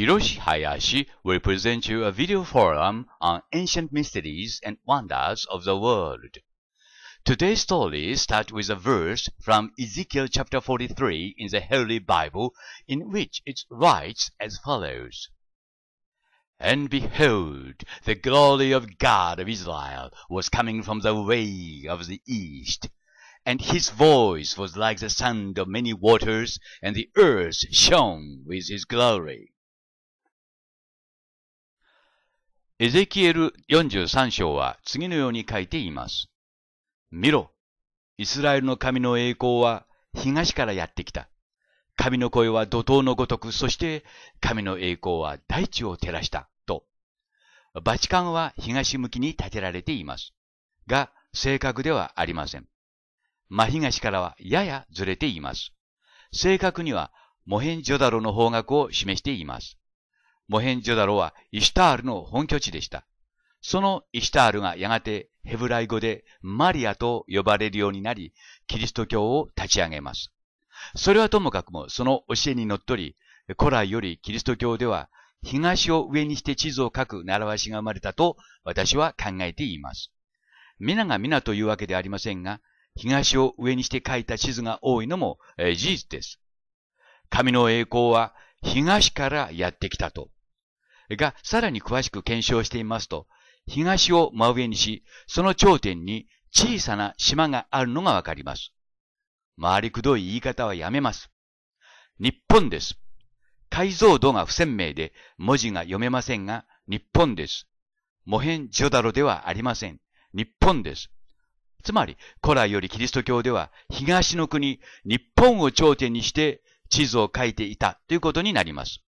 Hiroshi Hayashi will present you a video forum on ancient mysteries and wonders of the world. Today's story starts with a verse from Ezekiel chapter 43 in the Holy Bible, in which it writes as follows. And behold, the glory of God of Israel was coming from the way of the east. And his voice was like the sound of many waters, and the earth shone with his glory. エゼキエル43章は次のように書いています。見ろ、イスラエルの神の栄光は東からやってきた。神の声は怒涛のごとく、そして神の栄光は大地を照らした。と。バチカンは東向きに建てられています。が、正確ではありません。真東からはややずれています。正確には、モヘンジョダロの方角を示しています。モヘンジョダロはイシュタールの本拠地でした。そのイシュタールがやがてヘブライ語でマリアと呼ばれるようになり、キリスト教を立ち上げます。それはともかくもその教えにのっとり、古来よりキリスト教では東を上にして地図を書く習わしが生まれたと私は考えています。皆が皆というわけではありませんが、東を上にして書いた地図が多いのも、事実です。神の栄光は東からやってきたと。が、さらに詳しく検証していますと、東を真上にし、その頂点に小さな島があるのがわかります。回りくどい言い方はやめます。日本です。解像度が不鮮明で文字が読めませんが、日本です。モヘンジョダロではありません。日本です。つまり、古来よりキリスト教では東の国、日本を頂点にして地図を書いていたということになります。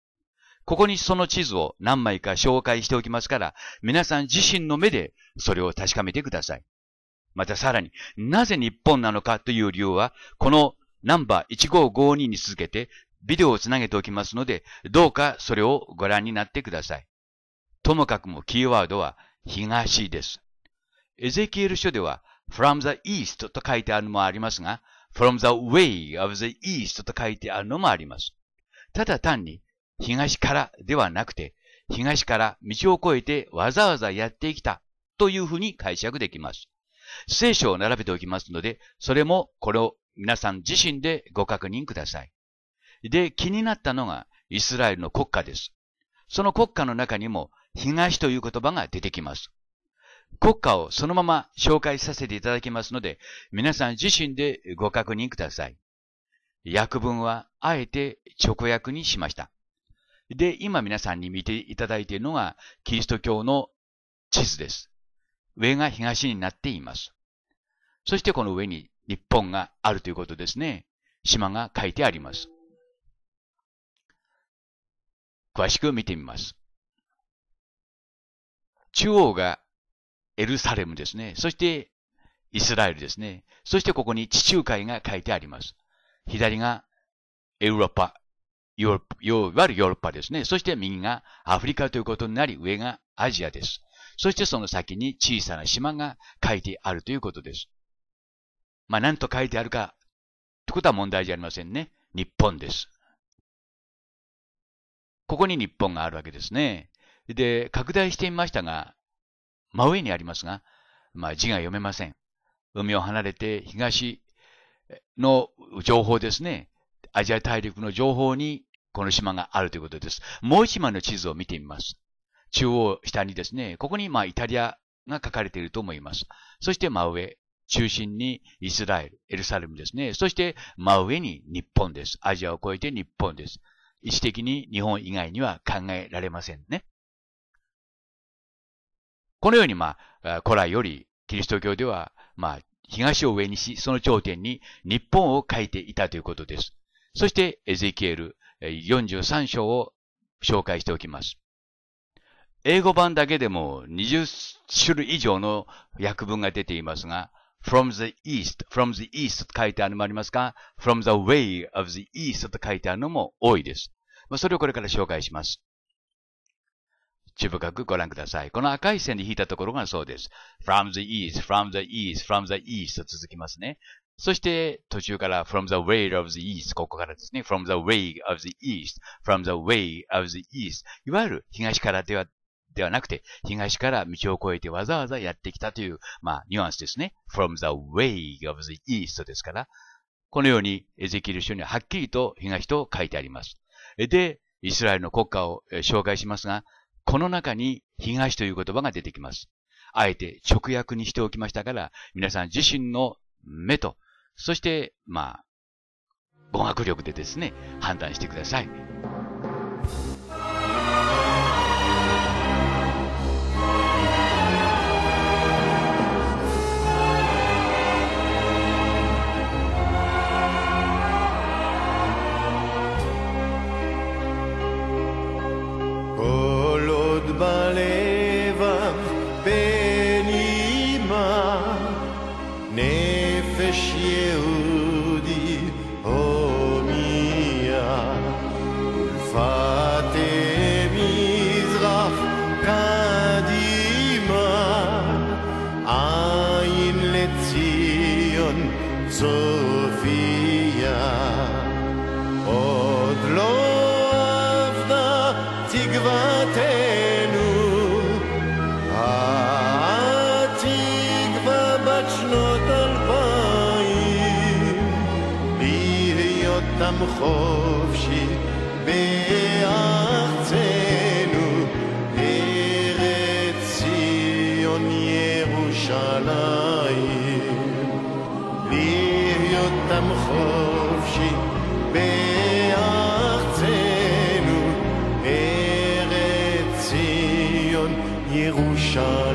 ここにその地図を何枚か紹介しておきますから、皆さん自身の目でそれを確かめてください。またさらに、なぜ日本なのかという理由は、このナンバー1552に続けてビデオをつなげておきますので、どうかそれをご覧になってください。ともかくもキーワードは東です。エゼキエル書では from the east と書いてあるのもありますが、from the way of the east と書いてあるのもあります。ただ単に東からではなくて、東から道を越えてわざわざやってきたというふうに解釈できます。聖書を並べておきますので、それもこれを皆さん自身でご確認ください。で、気になったのがイスラエルの国家です。その国家の中にも東という言葉が出てきます。国家をそのまま紹介させていただきますので、皆さん自身でご確認ください。訳文はあえて直訳にしました。で、今皆さんに見ていただいているのが、キリスト教の地図です。上が東になっています。そしてこの上に日本があるということですね。島が書いてあります。詳しく見てみます。中央がエルサレムですね。そしてイスラエルですね。そしてここに地中海が書いてあります。左がエウロッパ、ヨーロッパ、いわゆるヨーロッパですね。そして右がアフリカということになり、上がアジアです。そしてその先に小さな島が書いてあるということです。まあ、何と書いてあるかってことは問題じゃありませんね。日本です。ここに日本があるわけですね。で、拡大してみましたが、真上にありますが、まあ、字が読めません。海を離れて東の情報ですね。アジア大陸の情報にこの島があるということです。もう一枚の地図を見てみます。中央下にですね、ここにまあイタリアが書かれていると思います。そして真上、中心にイスラエル、エルサレムですね。そして真上に日本です。アジアを越えて日本です。位置的に日本以外には考えられませんね。このようにまあ、古来よりキリスト教では、まあ、東を上にし、その頂点に日本を書いていたということです。そして、エゼキエル43章を紹介しておきます。英語版だけでも20種類以上の訳文が出ていますが、from the east, from the east と書いてあるのもありますが、from the way of the east と書いてあるのも多いです。それをこれから紹介します。注意深くご覧ください。この赤い線で引いたところがそうです。from the east, from the east, from the east と続きますね。そして途中から from the way of the east ここからですね from the way of the east from the way of the east いわゆる東からではではなくて、東から道を越えてわざわざやってきたという、まあ、ニュアンスですね。from the way of the east ですから、このようにエゼキエル書にははっきりと東と書いてあります。で、イスラエルの国家を紹介しますが、この中に東という言葉が出てきます。あえて直訳にしておきましたから、皆さん自身の目と、そして、まあ、語学力でですね、判断してください。nam chofshi be'achtzenu Eretz Zion Yerushalayim Liyotam chofshi be'achtzenu Eretz Zion Yerushalayim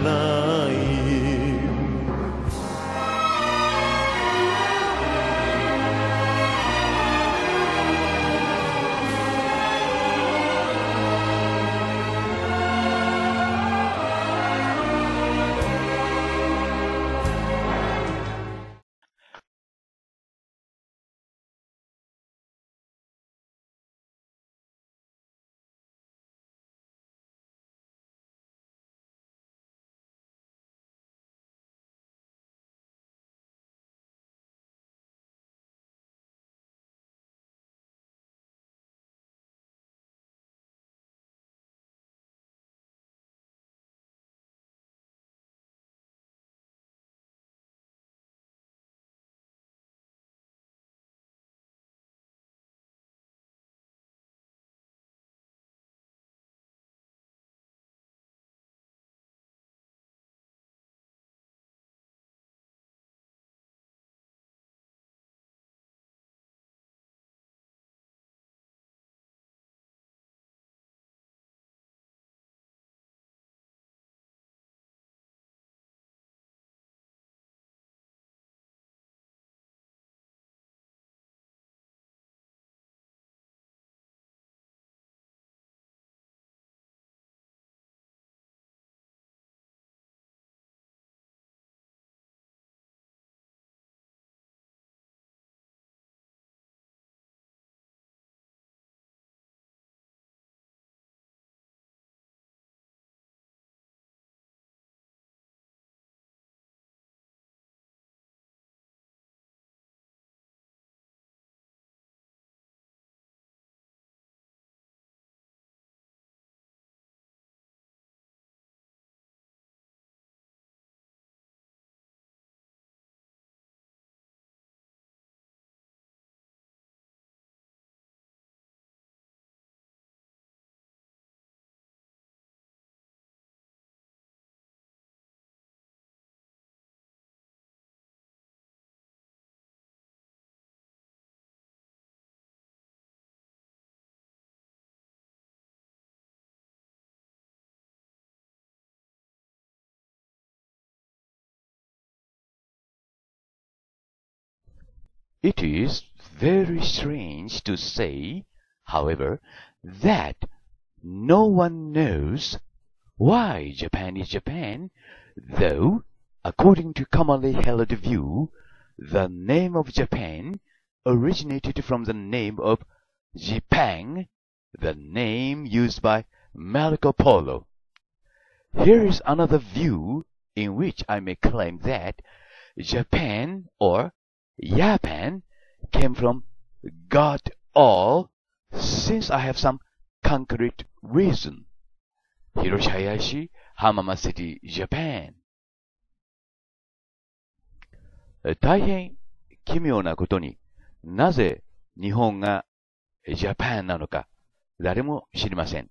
It is very strange to say, however, that no one knows why Japan is Japan, though, according to commonly held view, the name of Japan originated from the name of Jipang, the name used by Marco Polo. Here is another view in which I may claim that Japan or Japan came from God all since I have some concrete reason. 広島林市浜松シティ、ジャパン。大変奇妙なことになぜ日本がジャパンなのか誰も知りません。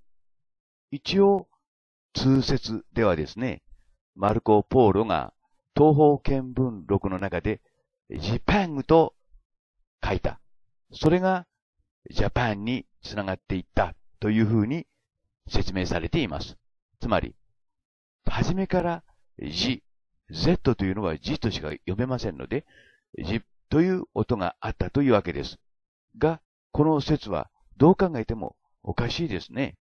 一応、通説ではですね、マルコ・ポーロが東方見聞録の中でジパングと書いた。それがジャパンにつながっていったというふうに説明されています。つまり、初めからジ、Z というのはジとしか読めませんので、ジという音があったというわけです。が、この説はどう考えてもおかしいですね。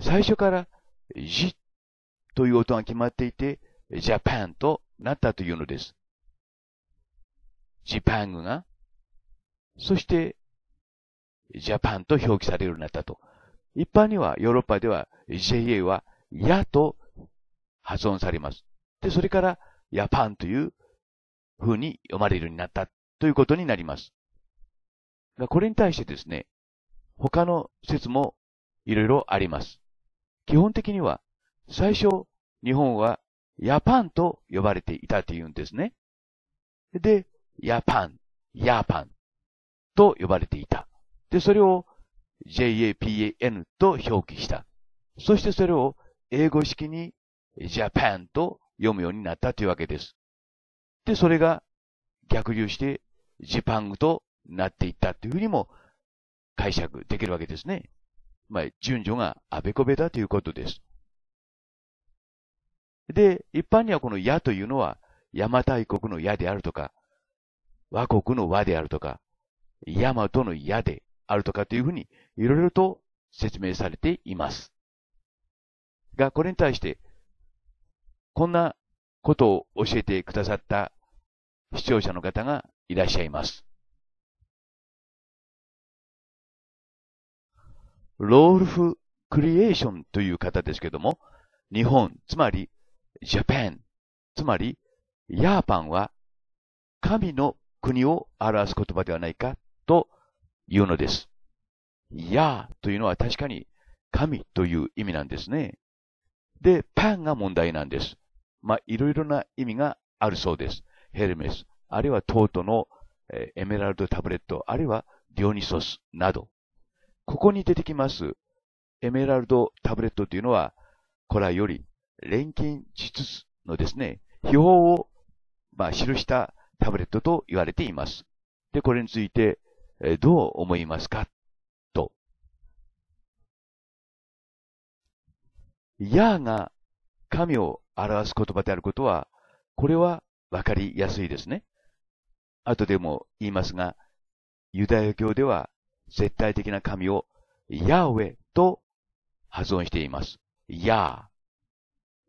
最初からジという音が決まっていて、ジャパンとなったというのです。ジパングが、そして、ジャパンと表記されるようになったと。一般にはヨーロッパでは JA はやと発音されます。で、それからヤパンという風に読まれるようになったということになります。これに対してですね、他の説もいろいろあります。基本的には、最初、日本はヤパンと呼ばれていたというんですね。で、ヤパン、ヤパンと呼ばれていた。で、それを JAPAN と表記した。そしてそれを英語式に Japan と読むようになったというわけです。で、それが逆流してジパングとなっていったというふうにも解釈できるわけですね。まあ、順序があべこべだということです。で、一般にはこの矢というのは、邪馬台国の矢であるとか、和国の和であるとか、大和の矢であるとかというふうに、いろいろと説明されています。が、これに対して、こんなことを教えてくださった視聴者の方がいらっしゃいます。ロールフ・クリエーションという方ですけども、日本、つまり、ジャパン、つまり、ヤーパンは、神の国を表す言葉ではないかというのです。ヤーというのは確かに神という意味なんですね。で、パンが問題なんです。まあ、いろいろな意味があるそうです。ヘルメス、あるいはトートの、えエメラルドタブレット、あるいはディオニソスなど。ここに出てきますエメラルドタブレットというのは、古来より錬金術のですね、秘宝を、まあ、記したタブレットと言われています。で、これについて、えどう思いますか？と。ヤーが神を表す言葉であることは、これはわかりやすいですね。後でも言いますが、ユダヤ教では絶対的な神をヤーウェと発音しています。ヤー。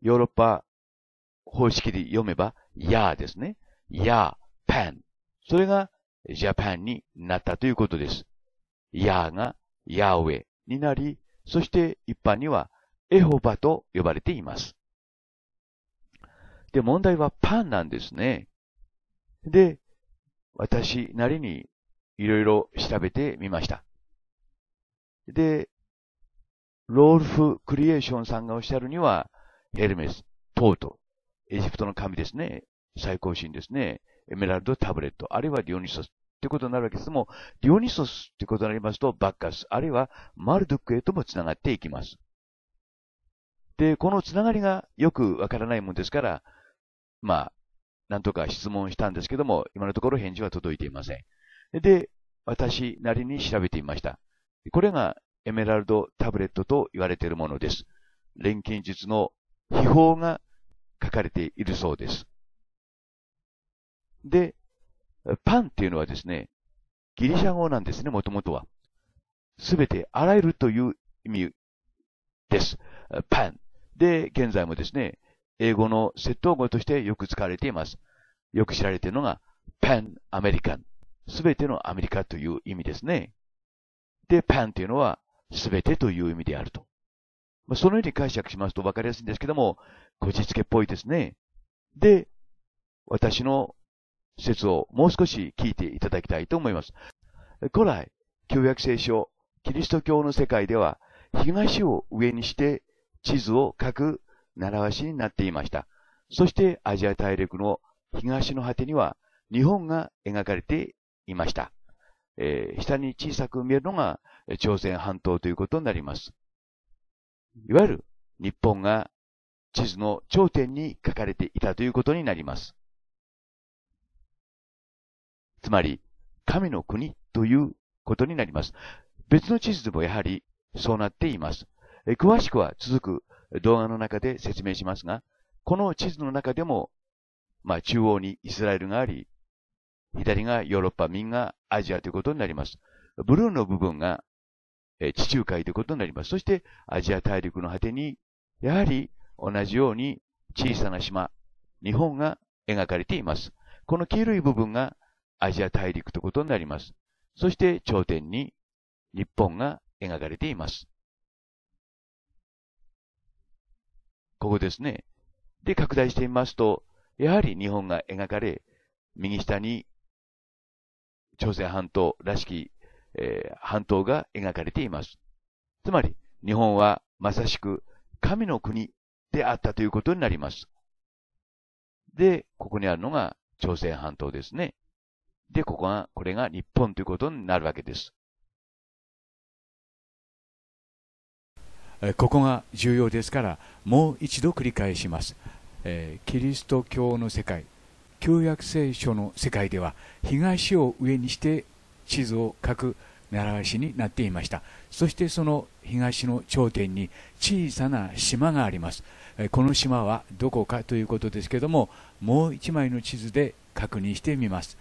ヨーロッパ方式で読めば、ヤーですね。ヤー、パン。それがジャパンになったということです。ヤーがヤーウェになり、そして一般にはエホバと呼ばれています。で、問題はパンなんですね。で、私なりにいろいろ調べてみました。で、ロールフ・クリエーションさんがおっしゃるには、ヘルメス、トート、エジプトの神ですね。最高神ですね。エメラルド・タブレット、あるいはディオニソスってことになるわけですも、ディオニソスってことになりますと、バッカス、あるいはマルドックへとも繋がっていきます。で、この繋がりがよくわからないもんですから、まあ、なんとか質問したんですけども、今のところ返事は届いていません。で、私なりに調べてみました。これがエメラルドタブレットと言われているものです。錬金術の秘宝が書かれているそうです。で、パンっていうのはですね、ギリシャ語なんですね、もともとは。すべて、あらゆるという意味です。パン。で、現在もですね、英語の窃盗語としてよく使われています。よく知られているのが、パンアメリカン。すべてのアメリカという意味ですね。で、パンというのは、すべてという意味であるとま。そのように解釈しますと分かりやすいんですけども、こじつけっぽいですね。で、私の説をもう少し聞いていただきたいと思います。古来、旧約聖書、キリスト教の世界では、東を上にして地図を書く習わしになっていました。そしてアジア大陸の東の果てには日本が描かれていました。えー、下に小さく見えるのが朝鮮半島ということになります。いわゆる日本が地図の頂点に書かれていたということになります。つまり、神の国ということになります。別の地図でもやはりそうなっています。詳しくは続く動画の中で説明しますが、この地図の中でも、まあ中央にイスラエルがあり、左がヨーロッパ、右がアジアということになります。ブルーの部分が地中海ということになります。そしてアジア大陸の果てに、やはり同じように小さな島、日本が描かれています。この黄色い部分がアジア大陸ということになります。そして頂点に日本が描かれています。ここですね。で、拡大してみますと、やはり日本が描かれ、右下に朝鮮半島らしき、えー、半島が描かれています。つまり、日本はまさしく神の国であったということになります。で、ここにあるのが朝鮮半島ですね。で、ここが、これが日本ということになるわけです。ここが重要ですから、もう一度繰り返します。えキリスト教の世界、旧約聖書の世界では、東を上にして地図を書く習わしになっていました。そしてその東の頂点に小さな島があります。この島はどこかということですけども、もう一枚の地図で確認してみます。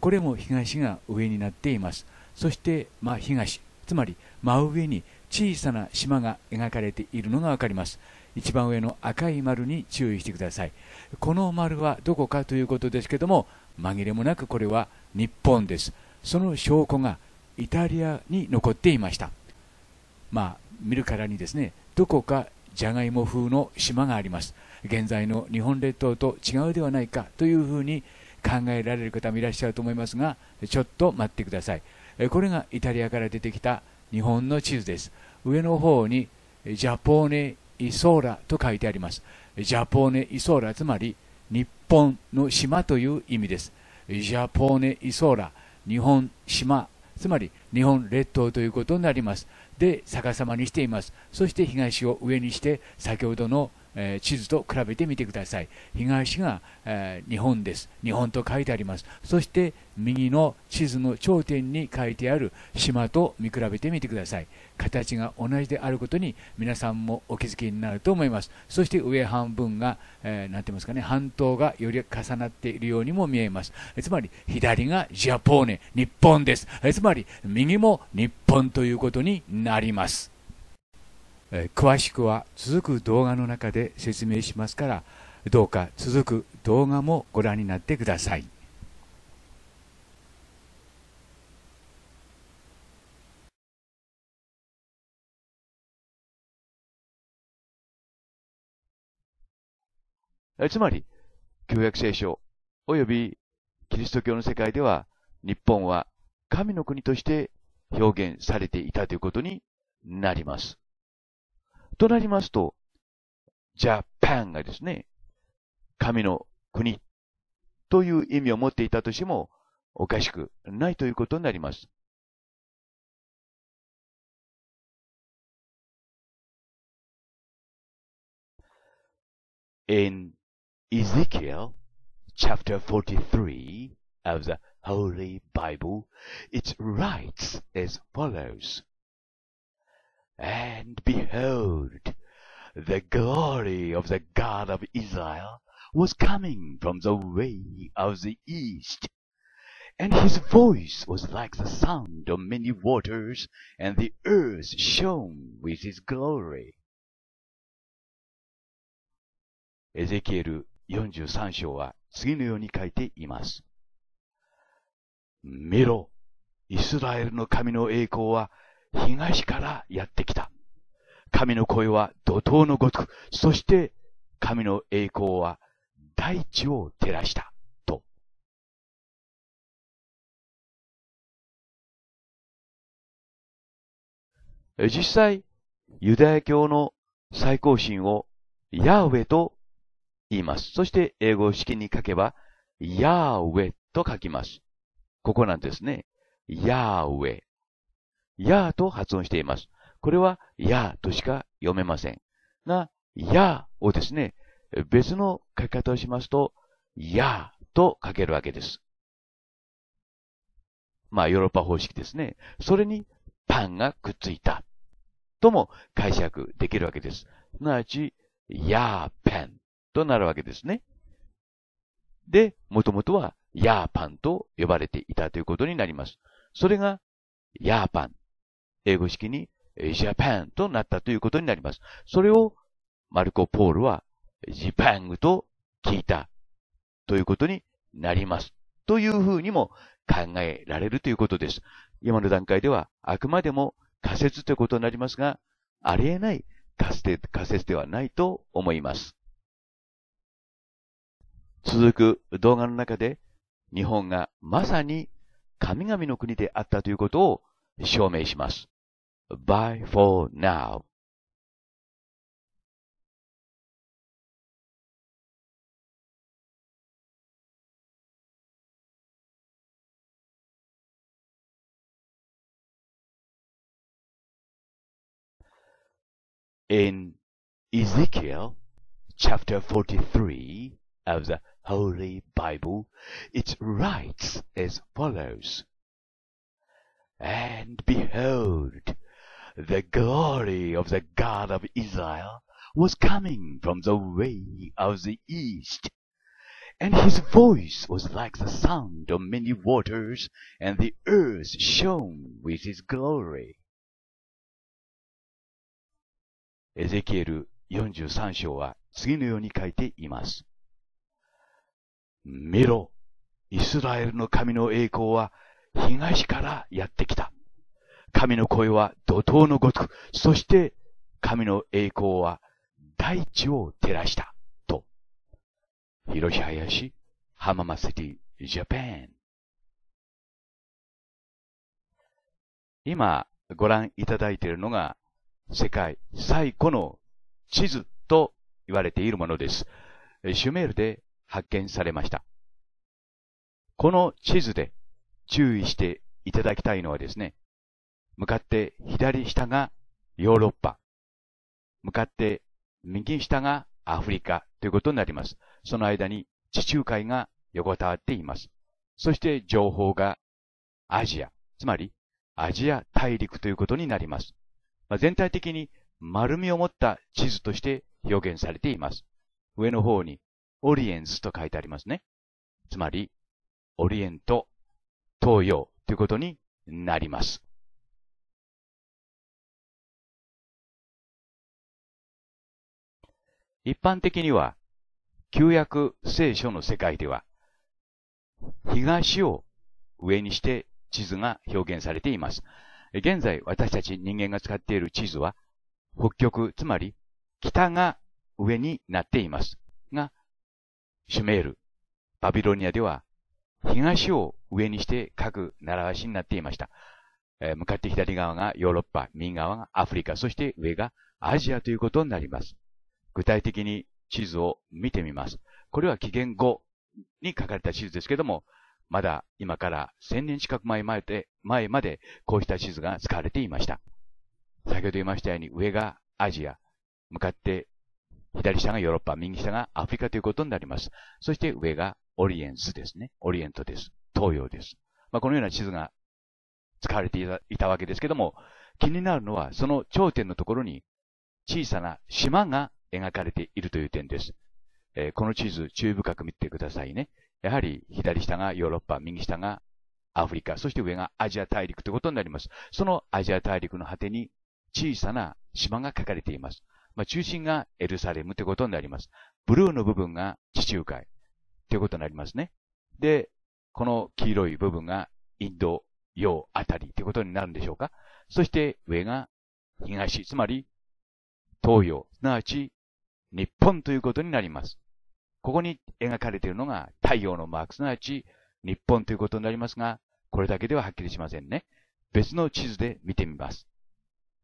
これも東が上になっています。そして、まあ、東、つまり真上に小さな島が描かれているのがわかります。一番上の赤い丸に注意してください。この丸はどこかということですけども、紛れもなくこれは日本です。その証拠がイタリアに残っていました。まあ、見るからにですね、どこかじゃがいも風の島があります。現在の日本列島と違うではないかというふうに考えられる方もいらっしゃると思いますが、ちょっと待ってください。これがイタリアから出てきた日本の地図です。上の方にジャポーネ・イソーラと書いてあります。ジャポーネ・イソーラ、つまり日本の島という意味です。ジャポーネ・イソーラ、日本島、つまり日本列島ということになります。で、逆さまにしています。そして東を上にして、先ほどのえ地図と比べてみてください。東が、え日本です。日本と書いてあります。そして右の地図の頂点に書いてある島と見比べてみてください。形が同じであることに皆さんもお気づきになると思います。そして上半分が、えー、て言いますかね、半島がより重なっているようにも見えます。つまり左がジャポーネ、日本です。つまり右も日本ということになります。詳しくは続く動画の中で説明しますからどうか続く動画もご覧になってください。つまり、旧約聖書及びキリスト教の世界では、日本は神の国として表現されていたということになります。となりますと、ジャパンがですね、神の国という意味を持っていたとしてもおかしくないということになります。In Ezekiel chapter 43 of the Holy Bible, it writes as follows. And behold, the glory of the God of Israel was coming from the way of the east. And his voice was like the sound of many waters, and the earth shone with his glory. エゼキエル43章は次のように書いています。見ろ、イスラエルの神の栄光は 東からやってきた。神の声は怒涛のごとく、そして神の栄光は大地を照らした。と。実際、ユダヤ教の最高神をヤーウェと言います。そして英語式に書けば、ヤーウェと書きます。ここなんですね。ヤーウェ。ヤーと発音しています。これはヤーとしか読めません。が、ヤーをですね、別の書き方をしますと、ヤーと書けるわけです。まあ、ヨーロッパ方式ですね。それにパンがくっついた。とも解釈できるわけです。すなわち、ヤーパンとなるわけですね。で、もともとはヤーパンと呼ばれていたということになります。それがヤーパン。英語式にジャパンとなったということになります。それをマルコ・ポールはジパングと聞いたということになります。というふうにも考えられるということです。今の段階ではあくまでも仮説ということになりますが、ありえない仮説ではないと思います。続く動画の中で日本がまさに神々の国であったということを証明します。Bye for now. In Ezekiel chapter 43 of the Holy Bible, it writes as follows. And behold, the glory of the God of Israel was coming from the way of the east. And his voice was like the sound of many waters, and the earth shone with his glory. エゼキエル43章は次のように書いています。見ろ、イスラエルの神の栄光は東からやってきた。 神の声は怒涛のごとく、そして神の栄光は大地を照らした。と。広島林、浜松シティ、ジャパン。今ご覧いただいているのが世界最古の地図と言われているものです。シュメールで発見されました。この地図で注意していただきたいのはですね、向かって左下がヨーロッパ、向かって右下がアフリカということになります。その間に地中海が横たわっています。そして情報がアジア、つまりアジア大陸ということになります。まあ、全体的に丸みを持った地図として表現されています。上の方にオリエンスと書いてありますね。つまり、オリエント、東洋ということになります。一般的には、旧約聖書の世界では、東を上にして地図が表現されています。現在私たち人間が使っている地図は、北極、つまり北が上になっていますが、シュメール、バビロニアでは東を上にして各習わしになっていました。えー、向かって左側がヨーロッパ、右側がアフリカ、そして上がアジアということになります。具体的に地図を見てみます。これは紀元後に書かれた地図ですけども、まだ今から1000年近く前まで、前までこうした地図が使われていました。先ほど言いましたように上がアジア、向かって左下がヨーロッパ、右下がアフリカということになります。そして上がオリエンスですね。オリエントです。東洋です。まあ、このような地図が使われていたわけですけども、気になるのはその頂点のところに小さな島が描かれているという点です。えー、この地図注意深く見てくださいね。やはり左下がヨーロッパ、右下がアフリカ、そして上がアジア大陸ということになります。そのアジア大陸の果てに小さな島が書かれています。まあ、中心がエルサレムということになります。ブルーの部分が地中海ということになりますね。で、この黄色い部分がインド洋あたりということになるんでしょうか。そして上が東、つまり東洋、すなわち日本ということになります。ここに描かれているのが太陽のマーク、すなわち日本ということになりますが、これだけでははっきりしませんね。別の地図で見てみます。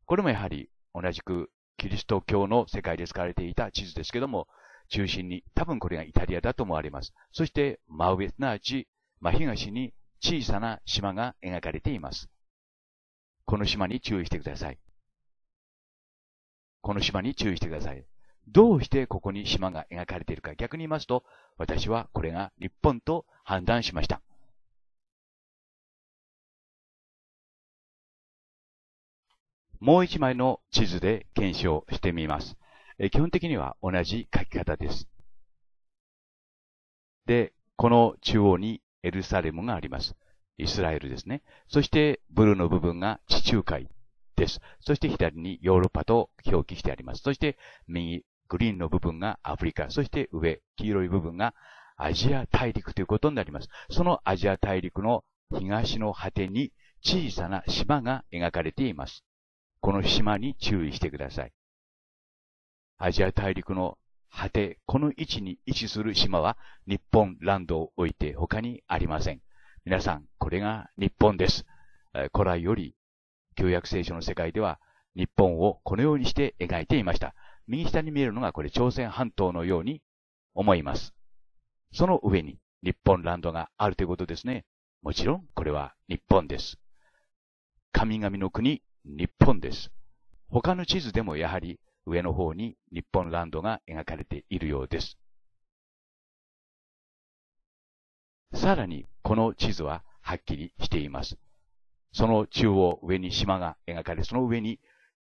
これもやはり同じくキリスト教の世界で使われていた地図ですけども、中心に多分これがイタリアだと思われます。そして真上、すなわち真東に小さな島が描かれています。この島に注意してください。この島に注意してください。どうしてここに島が描かれているか逆に言いますと、私はこれが日本と判断しました。もう一枚の地図で検証してみます。基本的には同じ書き方です。で、この中央にエルサレムがあります。イスラエルですね。そしてブルーの部分が地中海です。そして左にヨーロッパと表記してあります。そして右、グリーンの部分がアフリカ。そして上、黄色い部分がアジア大陸ということになります。そのアジア大陸の東の果てに小さな島が描かれています。この島に注意してください。アジア大陸の果て、この位置に位置する島は日本ランドを置いて他にありません。皆さん、これが日本です。古来より、旧約聖書の世界では日本をこのようにして描いていました。右下に見えるのがこれ朝鮮半島のように思います。その上に日本ランドがあるということですね。もちろんこれは日本です。神々の国、日本です。他の地図でもやはり上の方に日本ランドが描かれているようです。さらに、この地図ははっきりしています。その中央上に島が描かれ、その上に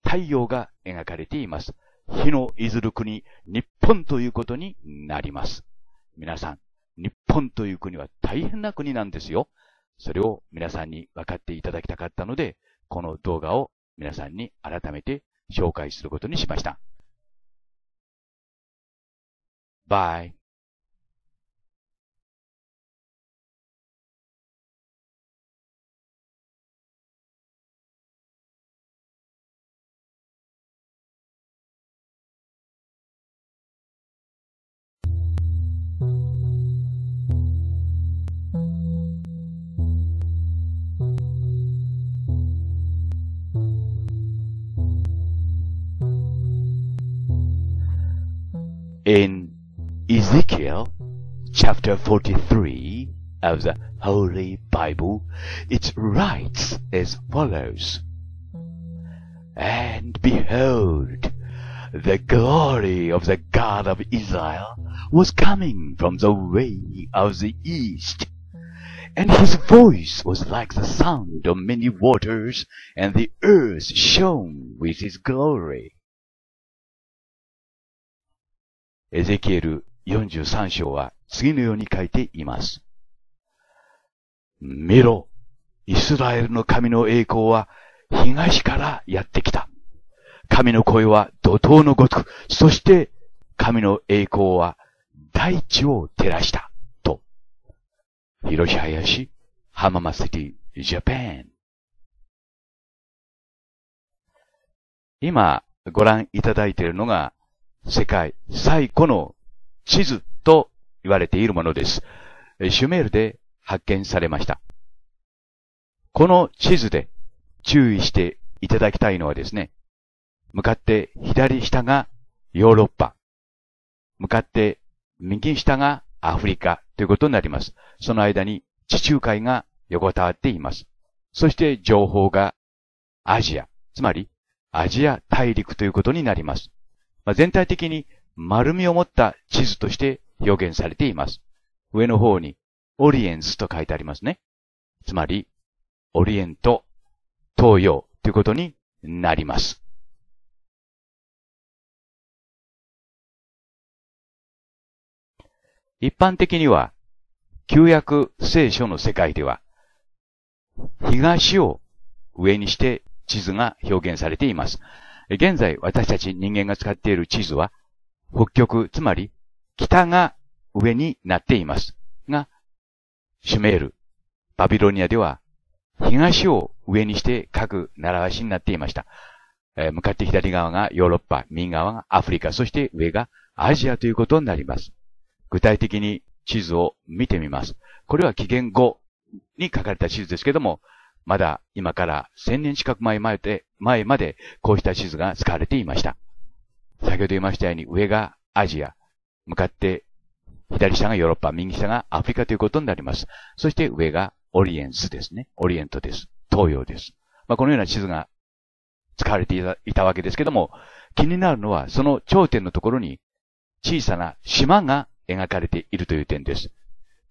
太陽が描かれています。火のいずる国、日本ということになります。皆さん、日本という国は大変な国なんですよ。それを皆さんに分かっていただきたかったので、この動画を皆さんに改めて紹介することにしました。Bye. In Ezekiel chapter 43 of the Holy Bible, it writes as follows. And behold, the glory of the God of Israel was coming from the way of the east. And his voice was like the sound of many waters, and the earth shone with his glory. エゼキエル43章は次のように書いています。見ろ、イスラエルの神の栄光は東からやってきた。神の声は怒涛のごとく、そして神の栄光は大地を照らした。と。広し林、浜松ティ、ジャパン。今ご覧いただいているのが世界最古の地図と言われているものです。シュメールで発見されました。この地図で注意していただきたいのはですね、向かって左下がヨーロッパ、向かって右下がアフリカということになります。その間に地中海が横たわっています。そして情報がアジア、つまりアジア大陸ということになります。まあ、全体的に丸みを持った地図として表現されています。上の方にオリエンスと書いてありますね。つまり、オリエント、東洋ということになります。一般的には、旧約聖書の世界では、東を上にして地図が表現されています。現在私たち人間が使っている地図は、北極、つまり北が上になっています。が、シュメール、バビロニアでは東を上にして書く習わしになっていました。えー、向かって左側がヨーロッパ、右側がアフリカ、そして上がアジアということになります。具体的に地図を見てみます。これは紀元後に書かれた地図ですけども、まだ今から1000年近く前まで、前までこうした地図が使われていました。先ほど言いましたように上がアジア、向かって左下がヨーロッパ、右下がアフリカということになります。そして上がオリエンスですね。オリエントです。東洋です。まあ、このような地図が使われていたわけですけども、気になるのはその頂点のところに小さな島が描かれているという点です。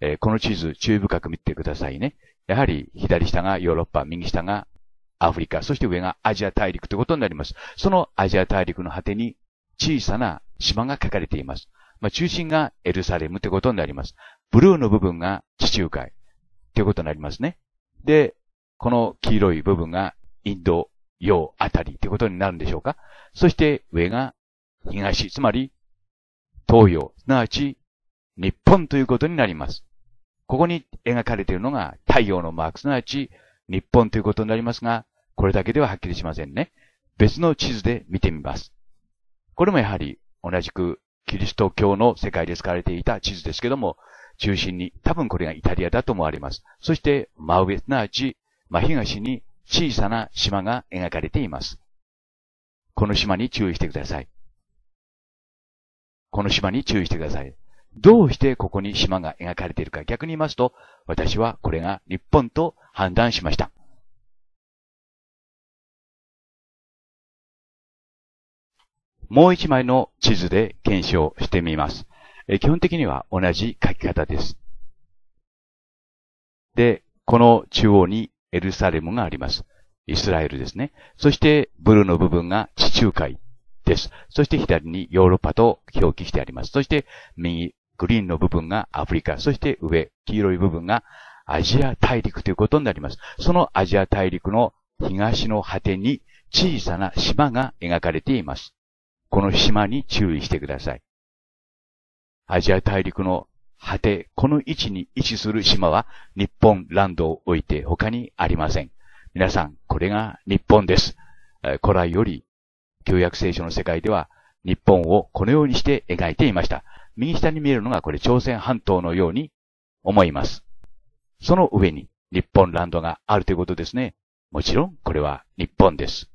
えー、この地図注意深く見てくださいね。やはり左下がヨーロッパ、右下がアフリカ、そして上がアジア大陸ということになります。そのアジア大陸の果てに小さな島が書かれています。まあ、中心がエルサレムということになります。ブルーの部分が地中海ということになりますね。で、この黄色い部分がインド洋あたりということになるんでしょうか。そして上が東、つまり東洋、すなわち日本ということになります。ここに描かれているのが太陽のマーク、すなわち日本ということになりますが、これだけでははっきりしませんね。別の地図で見てみます。これもやはり同じくキリスト教の世界で使われていた地図ですけども、中心に多分これがイタリアだと思われます。そして真上、すなわち真東に小さな島が描かれています。この島に注意してください。この島に注意してください。どうしてここに島が描かれているか逆に言いますと、私はこれが日本と判断しました。もう一枚の地図で検証してみます。基本的には同じ書き方です。で、この中央にエルサレムがあります。イスラエルですね。そしてブルーの部分が地中海です。そして左にヨーロッパと表記してあります。そして右、グリーンの部分がアフリカ、そして上、黄色い部分がアジア大陸ということになります。そのアジア大陸の東の果てに小さな島が描かれています。この島に注意してください。アジア大陸の果て、この位置に位置する島は日本ランドを置いて他にありません。皆さん、これが日本です。古来より、旧約聖書の世界では日本をこのようにして描いていました。右下に見えるのがこれ朝鮮半島のように思います。その上に日本ランドがあるということですね。もちろんこれは日本です。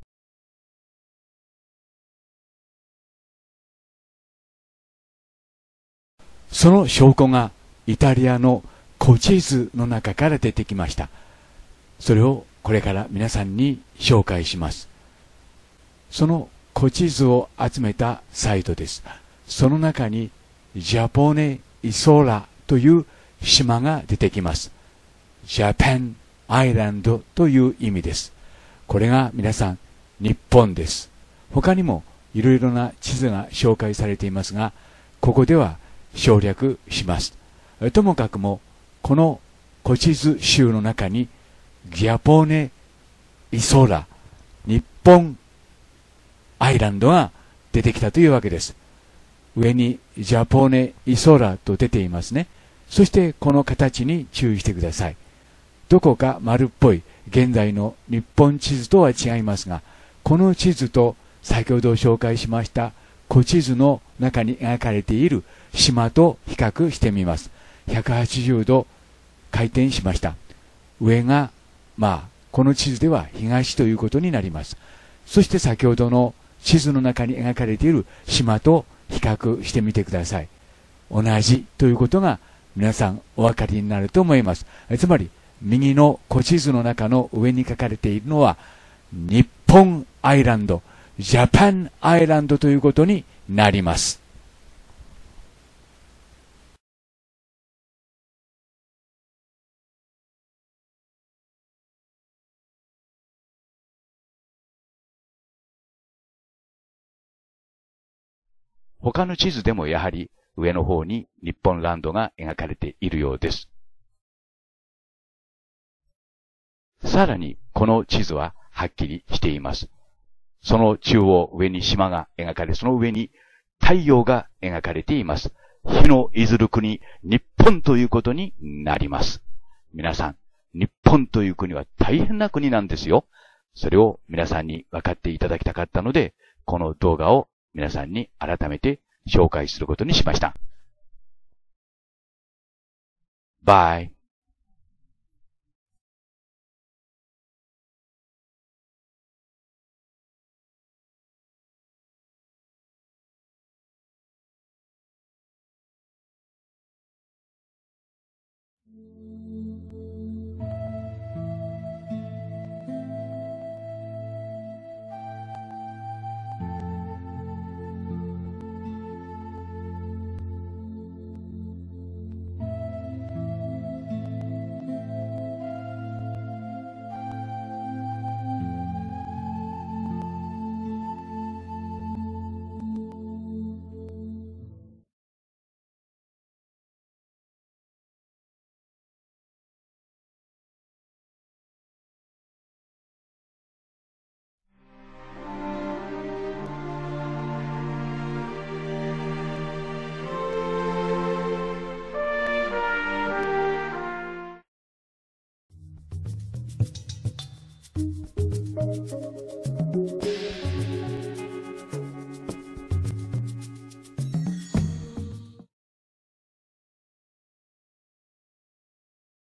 その証拠がイタリアの古地図の中から出てきました。それをこれから皆さんに紹介します。その古地図を集めたサイトです。その中にジャポネ・イソーラという島が出てきます。ジャパン・アイランドという意味です。これが皆さん日本です。他にもいろいろな地図が紹介されていますが、ここでは省略します。ともかくも、この古地図集の中に、ギャポネ・イソーラ、日本アイランドが出てきたというわけです。上にジャポネ・イソラと出ていますね。そしてこの形に注意してください。どこか丸っぽい現在の日本地図とは違いますが、この地図と先ほど紹介しました古地図の中に描かれている島と比較してみます。180度回転しました。上が、まあ、この地図では東ということになります。そして先ほどの地図の中に描かれている島と比較してみてください。同じということが皆さんお分かりになると思います。つまり、右の古地図の中の上に書かれているのは、日本アイランド、ジャパンアイランドということになります。他の地図でもやはり上の方に日本ランドが描かれているようです。さらに、この地図ははっきりしています。その中央上に島が描かれ、その上に太陽が描かれています。火のいずる国、日本ということになります。皆さん、日本という国は大変な国なんですよ。それを皆さんに分かっていただきたかったので、この動画を皆さんに改めて紹介することにしました。Bye.